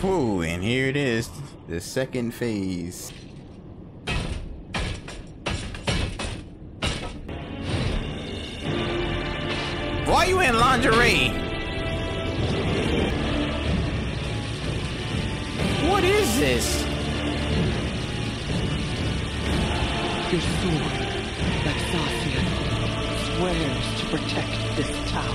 Whew, and here it is, the second phase. Why you in lingerie? What is this? Your sword, Laxasia, swears to protect this tower.